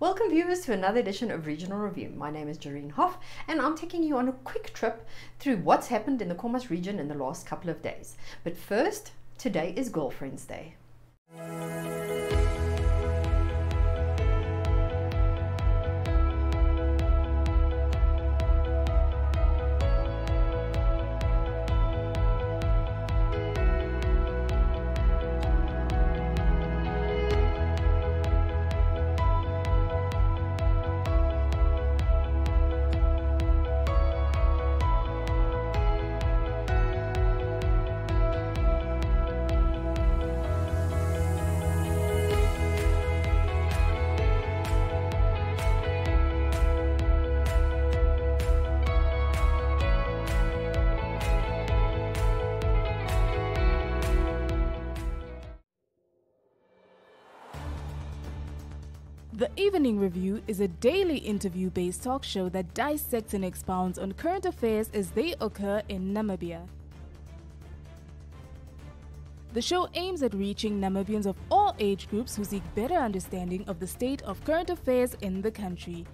Welcome viewers to another edition of Regional Review. My name is Gerine Hoff and I'm taking you on a quick trip through what's happened in the Khomas region in the last couple of days. But first, today is Girlfriend's Day. Evening Review is a daily interview based talk show that dissects and expounds on current affairs as they occur in Namibia. The show aims at reaching Namibians of all age groups who seek better understanding of the state of current affairs in the country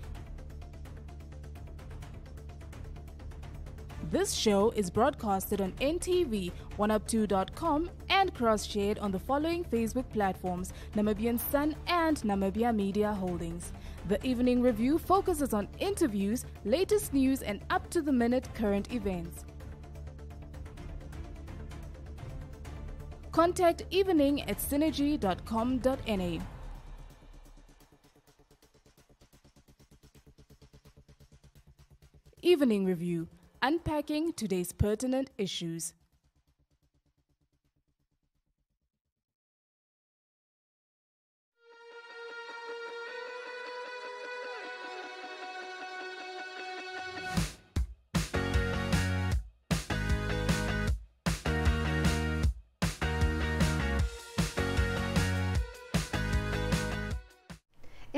This show is broadcasted on NTV, oneup2.com, and cross shared on the following Facebook platforms Namibian Sun and Namibia Media Holdings. The Evening Review focuses on interviews, latest news, and up to the minute current events. Contact evening at synergy.com.na. Evening Review unpacking today's pertinent issues.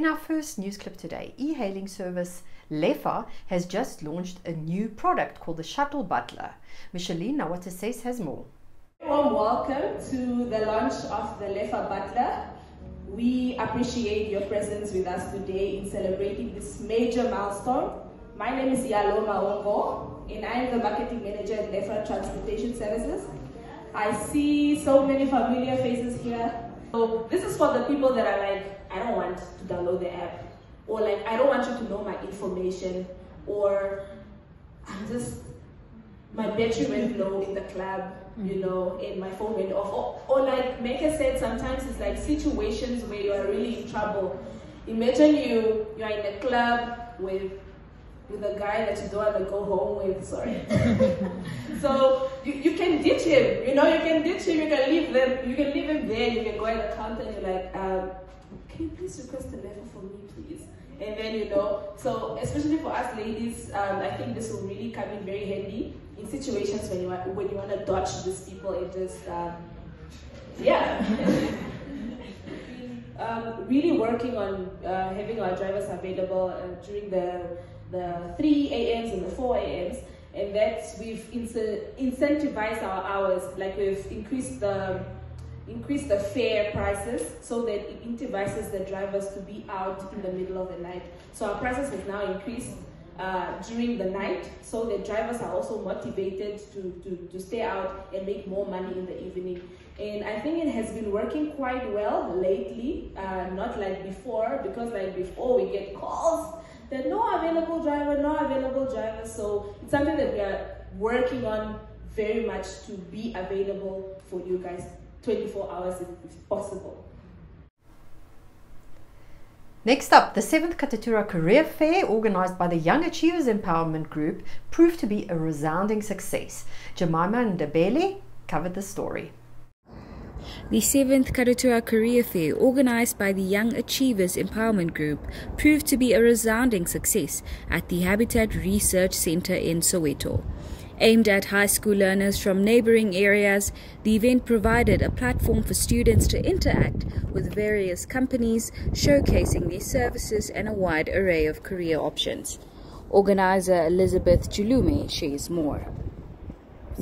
Our first news clip today, e-hailing service Lefa has just launched a new product called the Shuttle Butler. Micheline says has more. Warm welcome to the launch of the Lefa Butler. We appreciate your presence with us today in celebrating this major milestone. My name is Yalo Maongo, and I am the marketing manager at Lefa Transportation Services. I see so many familiar faces here. So this is for the people that are like, I don't want to download the app or like I don't want you to know my information, or I'm just my battery went low in the club, you mm. know, and my phone went off. Or, or like Mecca said, sometimes it's like situations where you are really in trouble. Imagine you you're in a club with with a guy that you don't want to go home with, sorry. so you, you can ditch him, you know, you can ditch him, you can leave them, you can leave him there, you can go at the counter and you're like, um, can you please request a Lefa for me, please? And then, you know, so especially for us ladies, um, I think this will really come in very handy in situations when you want, when you want to dodge these people and just, um, yeah. um, really working on uh, having our drivers available uh, during the, the 3 a.m.s and the 4 a.m.s. And that's, we've incentivized our hours, like we've increased the increase the fare prices so that it incentivizes the drivers to be out in the middle of the night. So our prices have now increased uh, during the night so that drivers are also motivated to, to, to stay out and make more money in the evening. And I think it has been working quite well lately, uh, not like before, because like before we get calls that no available driver, no available driver. So it's something that we are working on very much to be available for you guys 24 hours if possible. Next up, the 7th Katutura Career Fair, organised by the Young Achievers Empowerment Group, proved to be a resounding success. Jemima Ndebele covered the story. The 7th Katutura Career Fair, organised by the Young Achievers Empowerment Group, proved to be a resounding success at the Habitat Research Centre in Soweto. Aimed at high school learners from neighboring areas, the event provided a platform for students to interact with various companies, showcasing their services and a wide array of career options. Organizer Elizabeth Julume shares more.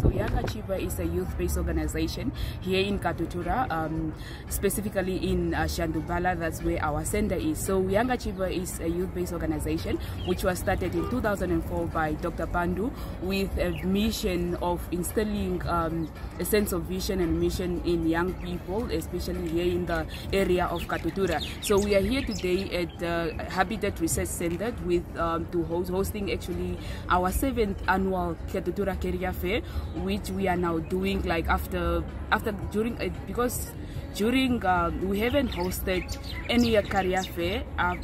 So Young Achiever is a youth-based organization here in Katutura, um, specifically in uh, Shandumbala. That's where our center is. So Young Achiever is a youth-based organization which was started in 2004 by Dr. Pandu with a mission of instilling um, a sense of vision and mission in young people, especially here in the area of Katutura. So we are here today at the Habitat Research Center with um, to host, hosting actually our seventh annual Katutura Career Fair, which we are now doing like after after during uh, because during uh, we haven't hosted any career fair uh,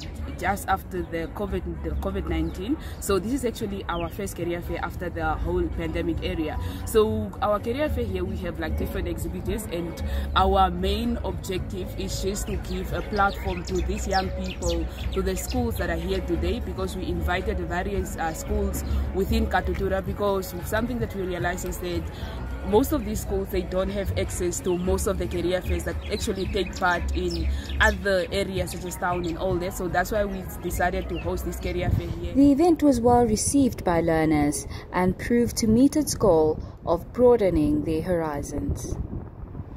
just after the covid the covid-19 so this is actually our first career fair after the whole pandemic area. So our career fair here we have like different exhibitors and our main objective is just to give a platform to these young people to the schools that are here today because we invited various uh, schools within katutura because something that we realized is that most of these schools they don't have access to most of the career fairs that actually take part in other areas such as town and all that. So that's why we decided to host this career fair here. The event was well received by learners and proved to meet its goal of broadening their horizons.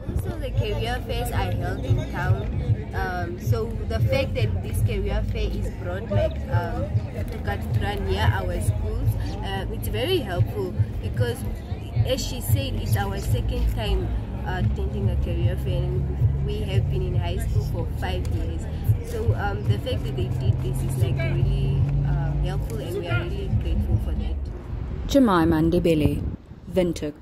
Most of the career fairs are held in town. Um, so the fact that this career fair is brought like um, to Katutura near our schools uh, it's very helpful because as she said, it's our second time uh, attending a career fair and we have been in high school for five years. So um, the fact that they did this is like really uh, helpful and we are really grateful for that. Jemima Ndebele, Windhoek.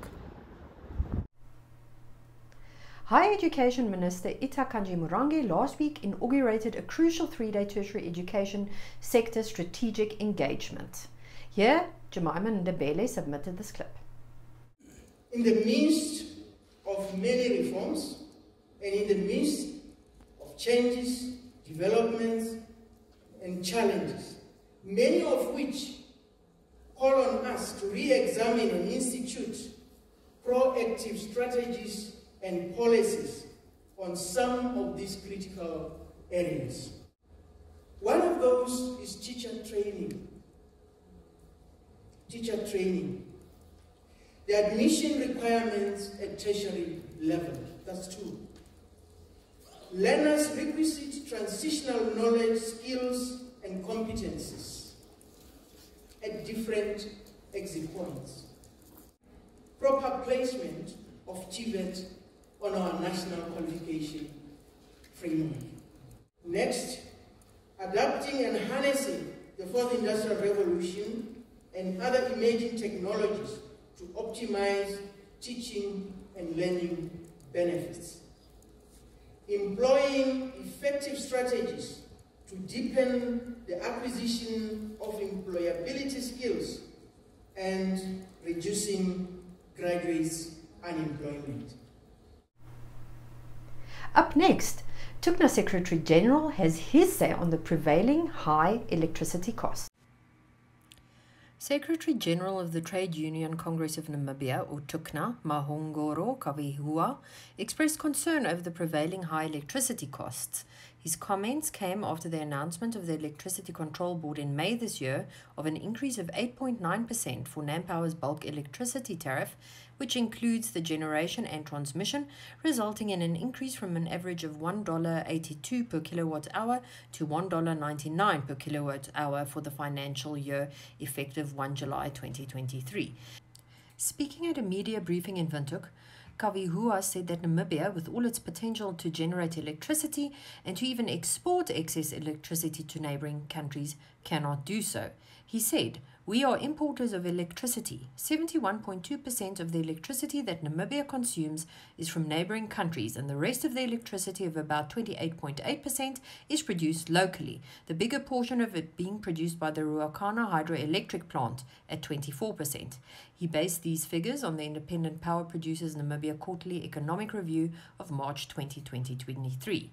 Higher Education Minister Itah Kandjii-Murangi last week inaugurated a crucial three-day tertiary education sector strategic engagement. Here, Jemima Ndebele submitted this clip in the midst of many reforms and in the midst of changes, developments, and challenges, many of which call on us to re-examine and institute proactive strategies and policies on some of these critical areas. One of those is teacher training. Teacher training the admission requirements at tertiary level. That's two. Learners requisite transitional knowledge, skills, and competencies at different exit points. Proper placement of TVET on our national qualification framework. Next, adapting and harnessing the fourth industrial revolution and other emerging technologies to optimize teaching and learning benefits. Employing effective strategies to deepen the acquisition of employability skills and reducing graduates' unemployment. Up next, TUCNA Secretary General has his say on the prevailing high electricity costs. Secretary General of the Trade Union Congress of Namibia, or TUCNA, Mahongora Kavihuha, expressed concern over the prevailing high electricity costs. His comments came after the announcement of the Electricity Control Board in May this year of an increase of 8.9% for Nampower's bulk electricity tariff which includes the generation and transmission, resulting in an increase from an average of $1.82 per kilowatt hour to $1.99 per kilowatt hour for the financial year effective 1 July 2023. Speaking at a media briefing in Windhoek, Kavihuha said that Namibia, with all its potential to generate electricity and to even export excess electricity to neighboring countries, cannot do so. He said, we are importers of electricity. 71.2% of the electricity that Namibia consumes is from neighboring countries, and the rest of the electricity of about 28.8% is produced locally, the bigger portion of it being produced by the Ruacana hydroelectric plant at 24%. He based these figures on the Independent Power Producers Namibia Quarterly Economic Review of March 2023.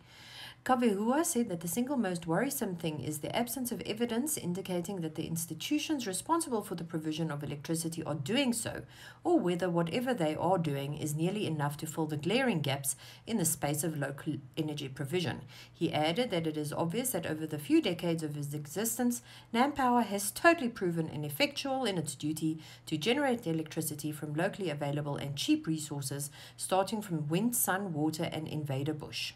Kavihuha said that the single most worrisome thing is the absence of evidence indicating that the institutions responsible for the provision of electricity are doing so, or whether whatever they are doing is nearly enough to fill the glaring gaps in the space of local energy provision. He added that it is obvious that over the few decades of its existence, NamPower has totally proven ineffectual in its duty to generate electricity from locally available and cheap resources, starting from wind, sun, water, and invader bush.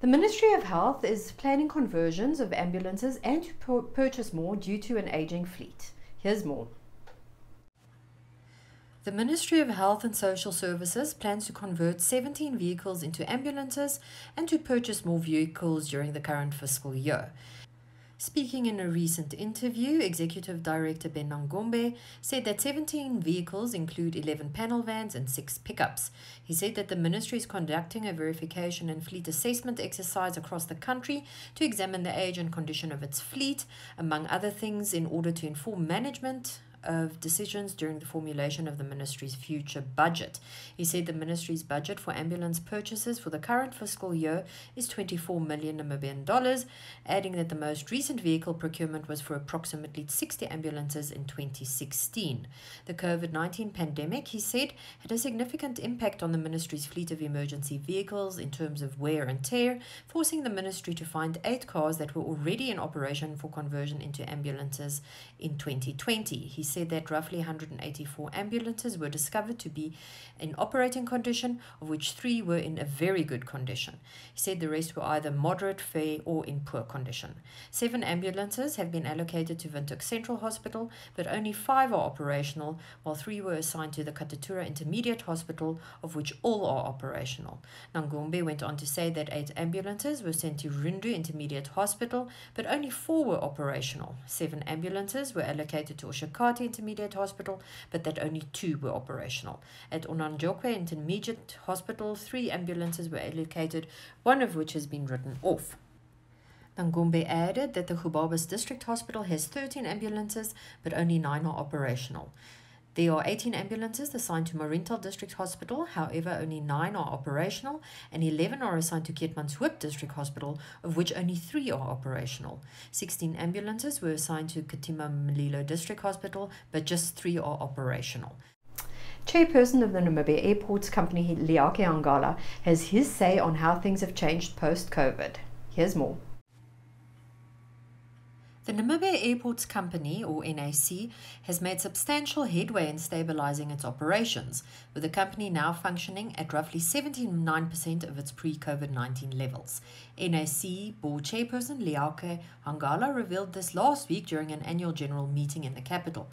The Ministry of Health is planning conversions of ambulances and to purchase more due to an aging fleet. Here's more. The Ministry of Health and Social Services plans to convert 17 vehicles into ambulances and to purchase more vehicles during the current fiscal year. Speaking in a recent interview, Executive Director Ben Nangombe said that 17 vehicles include 11 panel vans and 6 pickups. He said that the ministry is conducting a verification and fleet assessment exercise across the country to examine the age and condition of its fleet, among other things, in order to inform management of decisions during the formulation of the ministry's future budget. He said the ministry's budget for ambulance purchases for the current fiscal year is 24 million Namibian dollars, adding that the most recent vehicle procurement was for approximately 60 ambulances in 2016. The COVID 19 pandemic, he said, had a significant impact on the ministry's fleet of emergency vehicles in terms of wear and tear, forcing the ministry to find eight cars that were already in operation for conversion into ambulances in 2020. He said that roughly 184 ambulances were discovered to be in operating condition, of which three were in a very good condition. He said the rest were either moderate, fair, or in poor condition. Seven ambulances have been allocated to Windhoek Central Hospital, but only five are operational, while three were assigned to the Katutura Intermediate Hospital, of which all are operational. Nangombe went on to say that eight ambulances were sent to Rundu Intermediate Hospital, but only four were operational. Seven ambulances were allocated to Oshakati Intermediate Hospital, but that only two were operational. At Onanjokwe Intermediate Hospital, three ambulances were allocated, one of which has been written off. Nangombe added that the Gobabis District Hospital has 13 ambulances, but only nine are operational. There are 18 ambulances assigned to Mariental District Hospital, however, only 9 are operational, and 11 are assigned to Keetmanshoop District Hospital, of which only 3 are operational. 16 ambulances were assigned to Katima Mulilo District Hospital, but just 3 are operational. Chairperson of the Namibia Airports Company, Leake Hangala, has his say on how things have changed post COVID. Here's more. The Namibia Airports Company, or NAC, has made substantial headway in stabilizing its operations, with the company now functioning at roughly 79% of its pre COVID 19 levels. NAC board chairperson Leake Hangala revealed this last week during an annual general meeting in the capital.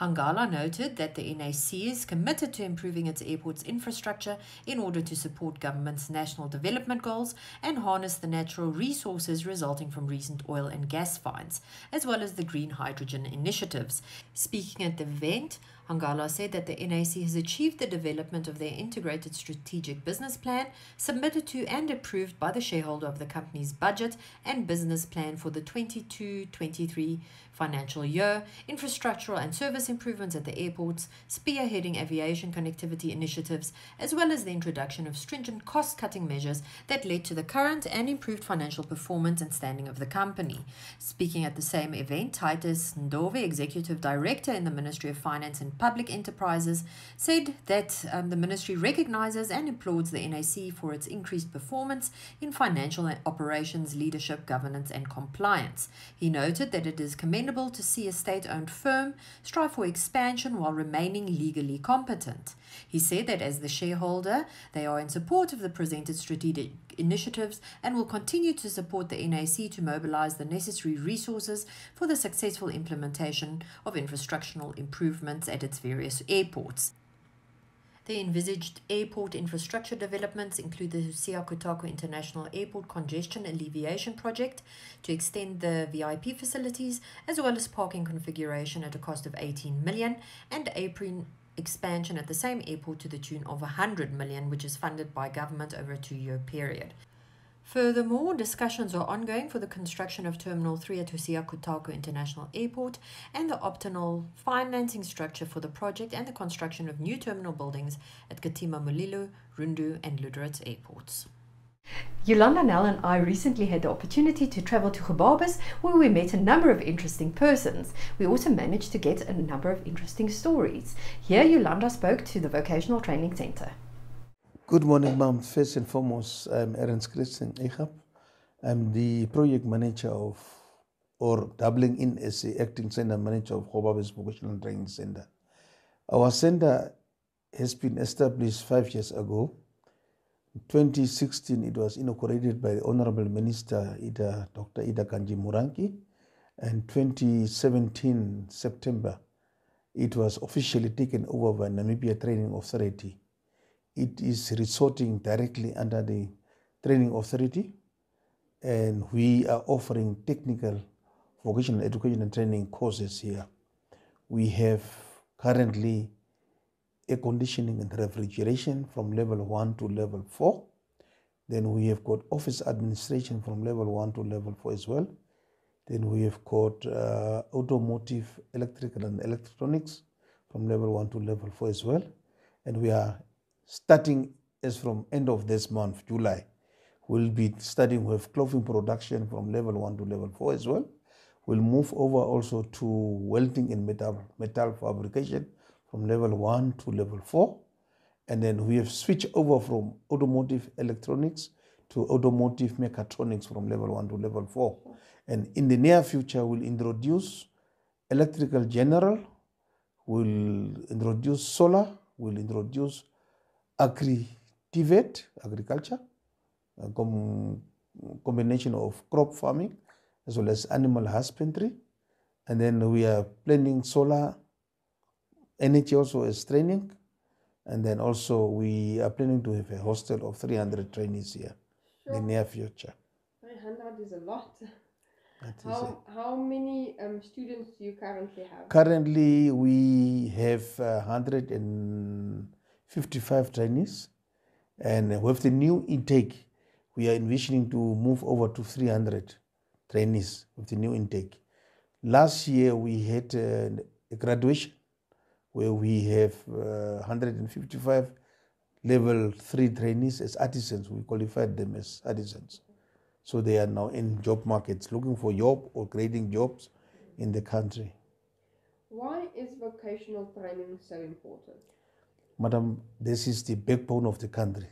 Hangala noted that the NAC is committed to improving its airport's infrastructure in order to support government's national development goals and harness the natural resources resulting from recent oil and gas finds, as well as the green hydrogen initiatives. Speaking at the event, Hangala said that the NAC has achieved the development of their integrated strategic business plan, submitted to and approved by the shareholder of the company's budget and business plan for the 22 23 financial year, infrastructural and service improvements at the airports, spearheading aviation connectivity initiatives, as well as the introduction of stringent cost cutting measures that led to the current and improved financial performance and standing of the company. Speaking at the same event, Titus Ndove, Executive Director in the Ministry of Finance and Public Enterprises, said that um, the ministry recognizes and applauds the NAC for its increased performance in financial operations, leadership, governance, and compliance. He noted that it is commendable to see a state owned firm strive for expansion while remaining legally competent. He said that as the shareholder, they are in support of the presented strategic initiatives and will continue to support the NAC to mobilize the necessary resources for the successful implementation of infrastructural improvements at its various airports. The envisaged airport infrastructure developments include the Hosea Kutako International Airport Congestion Alleviation Project to extend the VIP facilities, as well as parking configuration at a cost of 18 million, and apron expansion at the same airport to the tune of 100 million, which is funded by government over a two year period. Furthermore, discussions are ongoing for the construction of Terminal 3 at Hosea Kutako International Airport and the optimal financing structure for the project and the construction of new terminal buildings at Katima Mulilo, Rundu, and Lüderitz airports. Yolanda Nell and I recently had the opportunity to travel to Gobabis where we met a number of interesting persons. We also managed to get a number of interesting stories. Here Yolanda spoke to the Vocational Training Centre. Good morning, ma'am. First and foremost, I'm Ernst Christian Eichap. I'm the project manager of, or doubling in as the acting center manager of Gobabis Vocational Training Center. Our center has been established five years ago. In 2016, it was inaugurated by the Honorable Minister Ida, Dr. Itah Kandjii-Murangi. And 2017, September, it was officially taken over by Namibia Training Authority it is resorting directly under the training authority and we are offering technical vocational education and training courses here. We have currently air conditioning and refrigeration from level 1 to level 4. Then we have got office administration from level 1 to level 4 as well. Then we have got uh, automotive, electrical and electronics from level 1 to level 4 as well. And we are starting as from end of this month, July, we'll be starting with clothing production from level one to level four as well. We'll move over also to welding and metal, metal fabrication from level one to level four. And then we have switched over from automotive electronics to automotive mechatronics from level one to level four. And in the near future, we'll introduce electrical general, we'll introduce solar, we'll introduce agri-TVET, agriculture, a com combination of crop farming as well as animal husbandry. And then we are planning solar energy also as training. And then also we are planning to have a hostel of 300 trainees here sure. in the near future. 300 is a lot. How, how many um, students do you currently have? Currently, we have uh, 100 and 55 trainees. And with the new intake, we are envisioning to move over to 300 trainees with the new intake. Last year, we had uh, a graduation where we have uh, 155 level 3 trainees as artisans. We qualified them as artisans. So they are now in job markets looking for job or creating jobs in the country. Why is vocational training so important? Madam, this is the backbone of the country.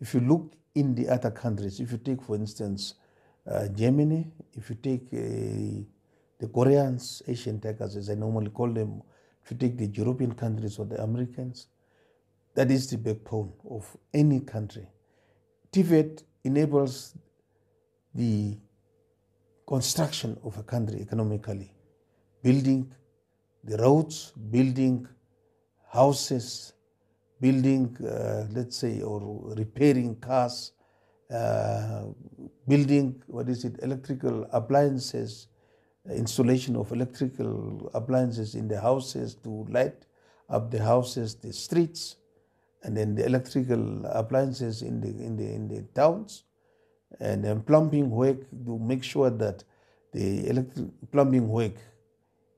If you look in the other countries, if you take, for instance, uh, Germany, if you take uh, the Koreans, Asian Tigers, as I normally call them, if you take the European countries or the Americans, that is the backbone of any country. TVET enables the construction of a country economically, building the roads, building houses, building, uh, let's say, or repairing cars, uh, building, what is it, electrical appliances, installation of electrical appliances in the houses to light up the houses, the streets, and then the electrical appliances in the, in the, in the towns, and then plumbing work to make sure that the electric plumbing work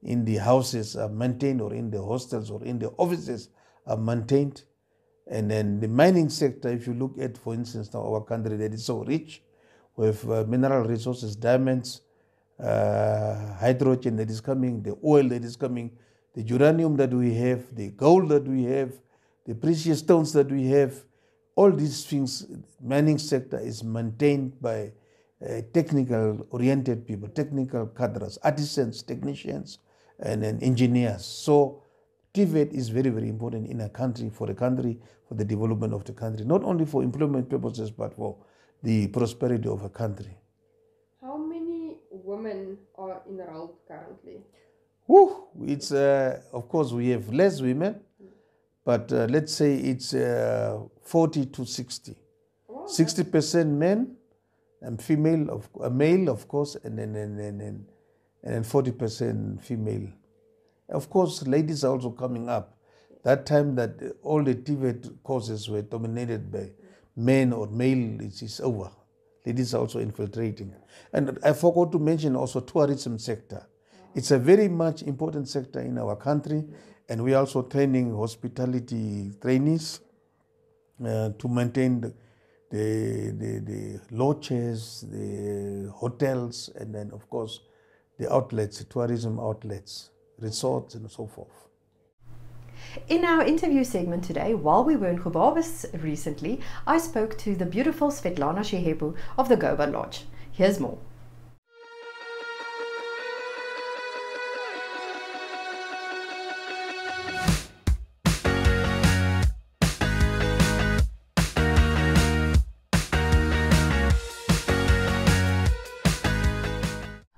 in the houses are maintained or in the hostels or in the offices are maintained. And then the mining sector, if you look at, for instance, now our country that is so rich with uh, mineral resources, diamonds, uh, hydrogen that is coming, the oil that is coming, the uranium that we have, the gold that we have, the precious stones that we have, all these things, mining sector is maintained by uh, technical oriented people, technical cadres, artisans, technicians, and, engineers. So TVET is very, very important in a country, for a country, for the development of the country, not only for employment purposes, but for the prosperity of a country. Women are enrolled currently? Woo, it's, uh, of course, we have less women, but uh, let's say it's uh, 40 to 60. 60% men and female, of, uh, male, of course, and then, and, and, and, and 40% female. Of course, ladies are also coming up. That time that all the TVET courses were dominated by men or male, it is over. Ladies are also infiltrating. And I forgot to mention also tourism sector. It's a very much important sector in our country, and we are also training hospitality trainees uh, to maintain the, the, the, the lodges, the hotels, and then, of course, the outlets, tourism outlets, resorts, and so forth. In our interview segment today, while we were in Gobabis recently, I spoke to the beautiful Svetlana Shehepu of the Goba Lodge. Here's more.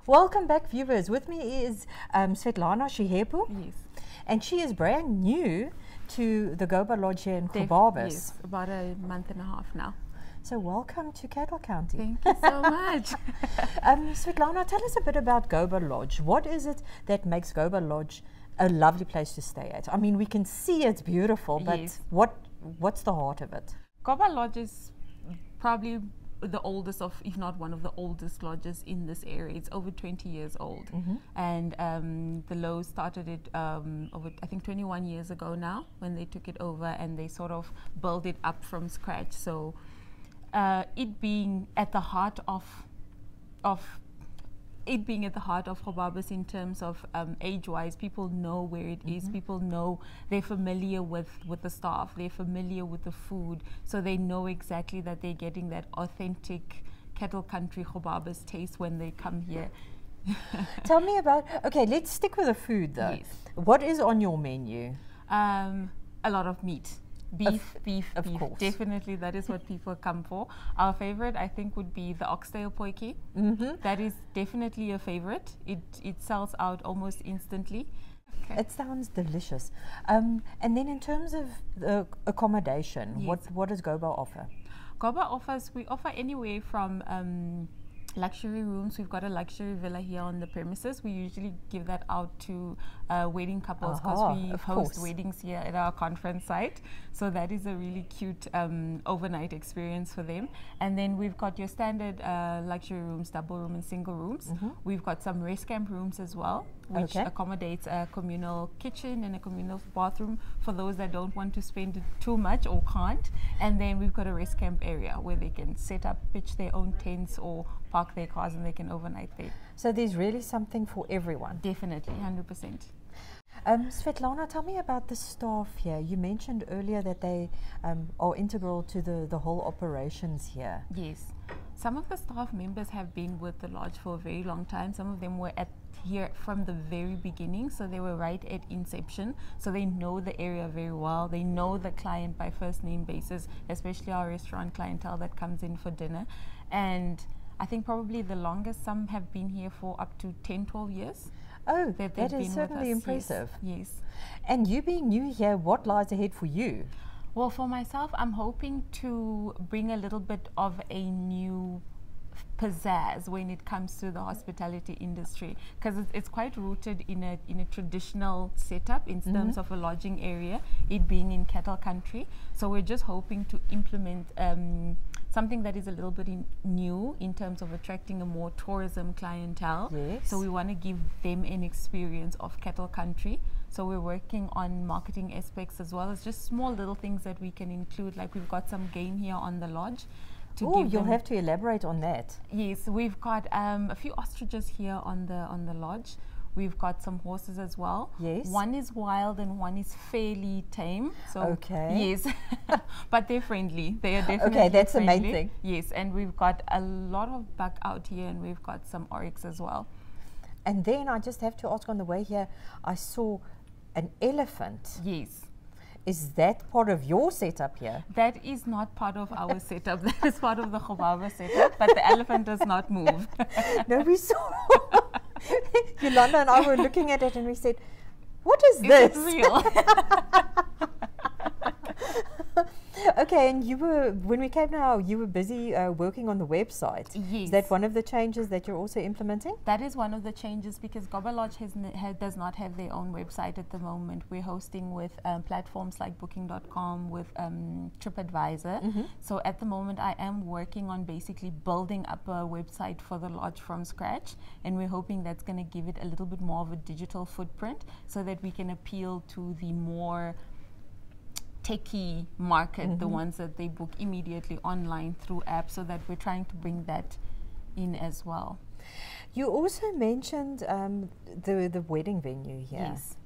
Welcome back, viewers. With me is um, Svetlana Shehepu. Yes. And she is brand new to the Goba Lodge here in Gobabis. Yes, about a month and a half now. So welcome to Cattle County. Thank you so much. um, Svetlana, tell us a bit about Goba Lodge. What is it that makes Goba Lodge a lovely place to stay at? I mean, we can see it's beautiful, but Yes. what what's the heart of it? Goba Lodge is probably the oldest of, if not one of the oldest lodges in this area. It's over 20 years old. And um, the Lowe's started it um, over, I think, 21 years ago now when they took it over and they sort of built it up from scratch. So uh, it being at the heart of, of it being at the heart of Gobabis in terms of um, age-wise, people know where it is. People know they're familiar with with the staff. They're familiar with the food, so they know exactly that they're getting that authentic cattle country Gobabis taste when they come here. Tell me about. Okay, let's stick with the food though. Yes. What is on your menu? Um, a lot of meat. Beef, beef, of beef. course. Definitely, that is what people come for. Our favorite, I think, would be the oxtail potjie. Mm-hmm. is definitely a favorite. It it sells out almost instantly. It sounds delicious. Um, and then in terms of the accommodation, what what does Goba offer? Goba offers, we offer anywhere from um, luxury rooms. We've got a luxury villa here on the premises. We usually give that out to uh, wedding couples because Aha, we host course. weddings here at our conference site. So that is a really cute um, overnight experience for them. And then we've got your standard uh, luxury rooms, double room and single rooms. We've got some rest camp rooms as well, which Okay. accommodates a communal kitchen and a communal bathroom for those that don't want to spend too much or can't. And then we've got a rest camp area where they can set up, pitch their own tents or park their cars and they can overnight there. So there's really something for everyone. Definitely, 100%. Um, Svetlana, tell me about the staff here. You mentioned earlier that they um, are integral to the, the whole operations here. Yes. Some of the staff members have been with the lodge for a very long time. Some of them were at here from the very beginning, so they were right at inception. So they know the area very well. They know the client by first name basis, especially our restaurant clientele that comes in for dinner. And I think probably the longest some have been here for up to 10, 12 years. Oh, that is certainly us. Yes, impressive. yes. And you being new here, what lies ahead for you? Well, for myself, I'm hoping to bring a little bit of a new pizzazz when it comes to the hospitality industry because it's, it's quite rooted in a in a traditional setup in terms of a lodging area it being in cattle country so we're just hoping to implement um, something that is a little bit in new in terms of attracting a more tourism clientele Yes. so we want to give them an experience of cattle country so we're working on marketing aspects as well as just small little things that we can include like we've got some game here on the lodge Oh, you'll have to elaborate on that. Yes, we've got um, a few ostriches here on the on the lodge. We've got some horses as well. Yes. One is wild and one is fairly tame. So Okay. Yes, but they're friendly. They are definitely Okay, that's the main thing. Yes, and we've got a lot of buck out here, and we've got some oryx as well. And then I just have to ask on the way here, I saw an elephant. Yes. Is that part of your setup here? That is not part of our setup. That is part of the Khobaba setup, but the elephant does not move. no, we saw. Yolanda and I were looking at it and we said, What is Is this? real? okay, and you were when we came now, you were busy uh, working on the website. Yes. Is that one of the changes that you're also implementing? That is one of the changes because Goba Lodge has ha does not have their own website at the moment. We're hosting with um, platforms like Booking.com, with um, TripAdvisor. Mm-hmm. So at the moment, I am working on basically building up a website for the lodge from scratch, and we're hoping that's going to give it a little bit more of a digital footprint so that we can appeal to the more techie market, mm -hmm. the Mm-hmm. ones that they book immediately online through apps, so that we're trying to bring that in as well. You also mentioned um, the the wedding venue here. Yes.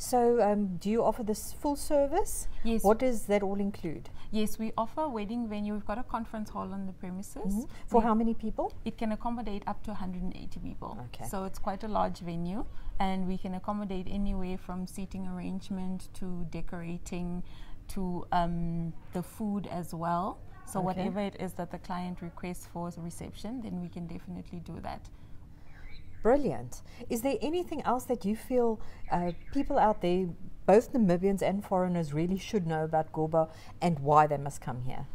So, um, do you offer this full service? Yes. What does that all include? Yes, we offer a wedding venue. We've got a conference hall on the premises. Mm -hmm. For we how many people? It can accommodate up to 180 people. Okay. So it's quite a large venue, and we can accommodate anywhere from seating arrangement to decorating to um, the food as well. So Okay. whatever it is that the client requests for reception, then we can definitely do that. Brilliant. Is there anything else that you feel uh, people out there, both Namibians and foreigners, really should know about Goba and why they must come here?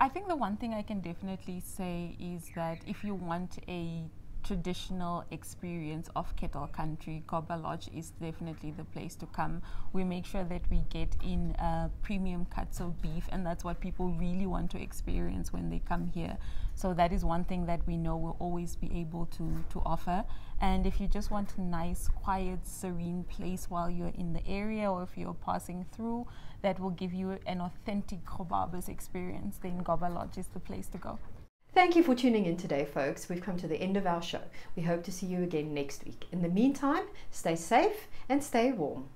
I think the one thing I can definitely say is that if you want a traditional experience of Cattle Country, Goba Lodge is definitely the place to come. We make sure that we get in uh, premium cuts of beef, and that's what people really want to experience when they come here. So that is one thing that we know we'll always be able to, to offer. And if you just want a nice, quiet, serene place while you're in the area or if you're passing through, that will give you an authentic Gobabis experience, then Goba Lodge is the place to go. Thank you for tuning in today, folks. We've come to the end of our show. We hope to see you again next week. In the meantime, stay safe and stay warm.